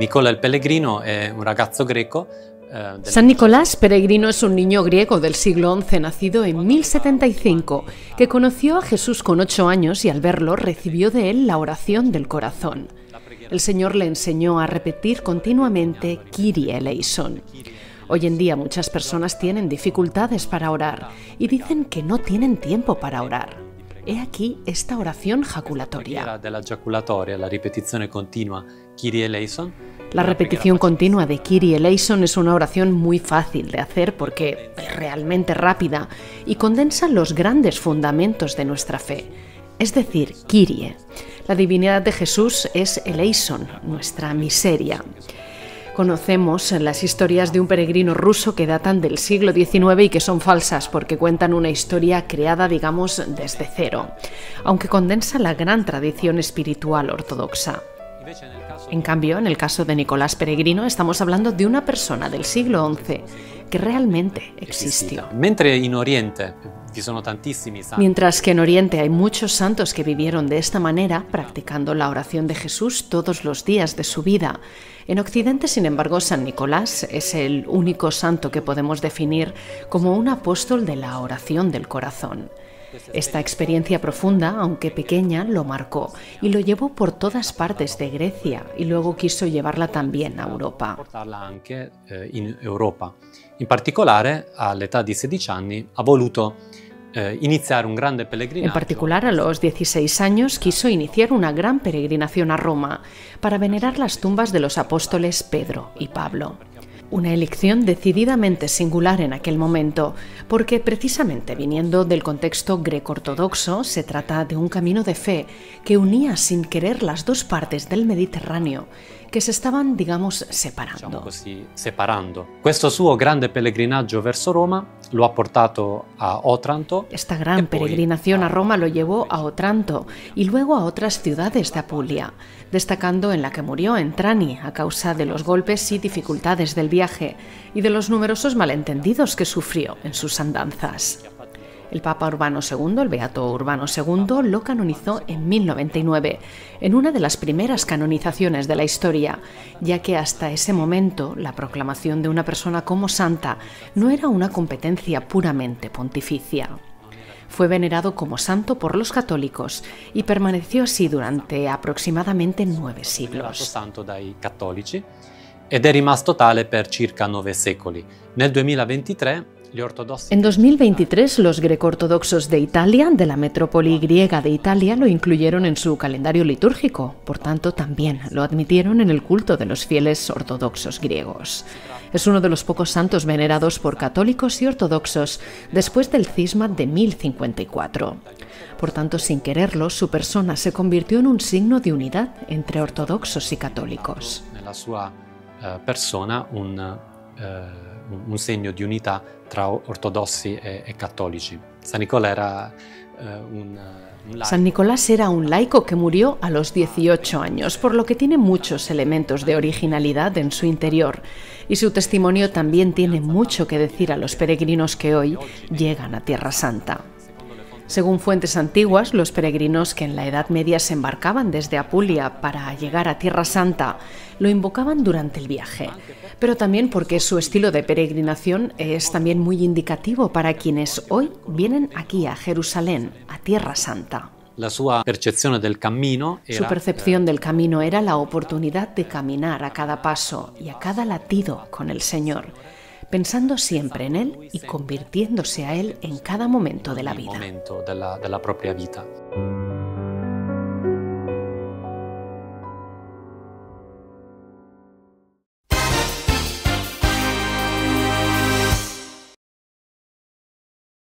Nicola Pellegrino greco eh, San Nicolás Peregrino es un niño griego del siglo XI nacido en 1075 que conoció a Jesús con ocho años y al verlo recibió de él la oración del corazón. El Señor le enseñó a repetir continuamente Kyrie eleison. Hoy en día muchas personas tienen dificultades para orar y dicen que no tienen tiempo para orar. He aquí esta oración jaculatoria. della giaculatoria, la ripetizione continua Kyrie eleison. La repetición continua de Kyrie eleison es una oración muy fácil de hacer porque es realmente rápida y condensa los grandes fundamentos de nuestra fe. Es decir, Kyrie. La divinidad de Jesús es eleison, nuestra miseria. Conocemos las historias de un peregrino ruso que datan del siglo XIX y que son falsas porque cuentan una historia creada, digamos, desde cero, aunque condensa la gran tradición espiritual ortodoxa. En cambio, en el caso de Nicolás Peregrino, estamos hablando de una persona del siglo XI que realmente existió. Mientras que en Oriente hay muchos santos que vivieron de esta manera, practicando la oración de Jesús todos los días de su vida, en Occidente, sin embargo, San Nicolás es el único santo que podemos definir como un apóstol de la oración del corazón. Esta experiencia profunda, aunque pequeña, lo marcó y lo llevó por todas partes de Grecia y luego quiso llevarla también a Europa. anche eh, in Europa. In particolare, all'età di 16 anni, ha voluto eh, iniziare un grande pellegrinaggio. En particular, a los 16 años quiso iniciar una gran peregrinación a Roma para venerar las tumbas de los apóstoles Pedro y Pablo. Una elección decididamente singular en aquel momento, porque precisamente viniendo del contexto greco-ortodoxo, se trata de un camino de fe que unía sin querer las dos partes del Mediterráneo, que se estaban, digamos, diciamo separando. così, separando. Questo suo grande pellegrinaggio verso Roma lo ha portato a Otranto. Esta gran peregrinación a Roma lo llevó a Otranto y luego a otras ciudades de Apulia, destacando en la que murió en Trani a causa de los golpes y dificultades del viaje y de los numerosos malentendidos que sufrió en sus andanzas. El Papa Urbano II, el Beato Urbano II, lo canonizó en 1099, en una de las primeras canonizaciones de la historia, ya que hasta ese momento la proclamación de una persona como santa no era una competencia puramente pontificia. Fue venerado como santo por los católicos y permaneció así durante aproximadamente nueve siglos. ed è rimasto tale per circa nove secoli. Nel 2023 gli ortodossi En 2023, los greco-ortodoxos de Italia, de la metrópoli griega de Italia, lo incluyeron en su calendario litúrgico, por tanto también lo admitieron en el culto de los fieles ortodoxos griegos. Es uno de los pocos santos venerados por católicos y ortodoxos después del cisma de 1054. Por tanto, sin quererlo, su persona se convirtió en un signo de unidad entre ortodoxos y católicos. eh, persona un, un- un segno di unità tra ortodossi e, e cattolici. San Nicola era eh, un, un laico. San Nicolás era un laico que murió a los 18 años, por lo que tiene muchos elementos de originalidad en su interior. Y su testimonio también tiene mucho que decir a los peregrinos que hoy llegan a Tierra Santa. Según fuentes antiguas, los peregrinos que en la Edad Media se embarcaban desde Apulia para llegar a Tierra Santa lo invocaban durante el viaje, pero también porque su estilo de peregrinación es también muy indicativo para quienes hoy vienen aquí a Jerusalén, a Tierra Santa. La sua percezione del cammino Su era percepción del camino era la oportunidad de caminar a cada paso y a cada latido con el Señor, pensando siempre en Él y convirtiéndose a Él en cada momento de la vida.